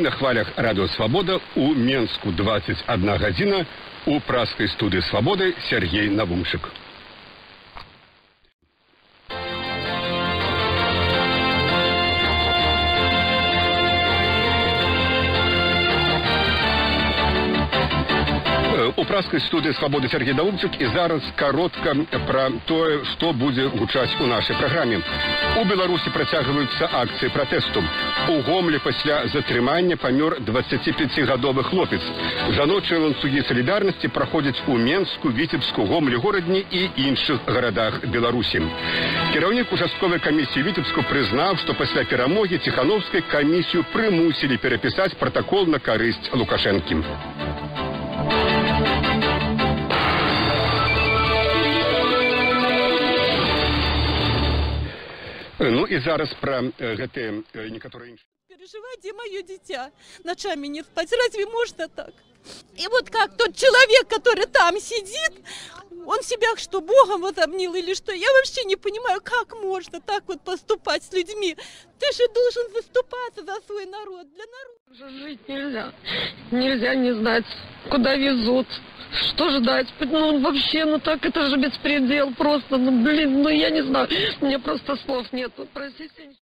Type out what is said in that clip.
на хвалях радио «Свобода» у Менску 21 година у праской студии «Свободы» Сергей Навумчик. у праской студыі свабоды Сергей Даумчук і зараз каротка пра тое што будзе гучаць у нашай праграме у беларусі працягваюцца акцыі пратэсту у гомле пасля затрымання памёр 25гадовы хлопец жаночыя ланцугі салідарнасці праходзяць у менску віцебску гомлі горадні і іншых гарадах беларусі кіраўнік участковай камісіі віцебску прызнаў што пасля перамогі ціхановскай камісію прымусілі перапісаць пратакол на карысць лукашэнкі Ну і зараз пра гэтыя некаторыя іншыя переживать, где мое дитя. Ночами не спать. Разве можно так? И вот как тот человек, который там сидит, он себя что, Богом возомнил или что? Я вообще не понимаю, как можно так вот поступать с людьми. Ты же должен заступаться за свой народ, для народа. Жить нельзя. Нельзя не знать, куда везут. Что ждать? Ну, вообще, ну так, это же беспредел просто. Ну, блин, ну я не знаю. Мне просто слов нет. Простите.